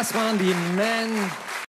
Das waren die Men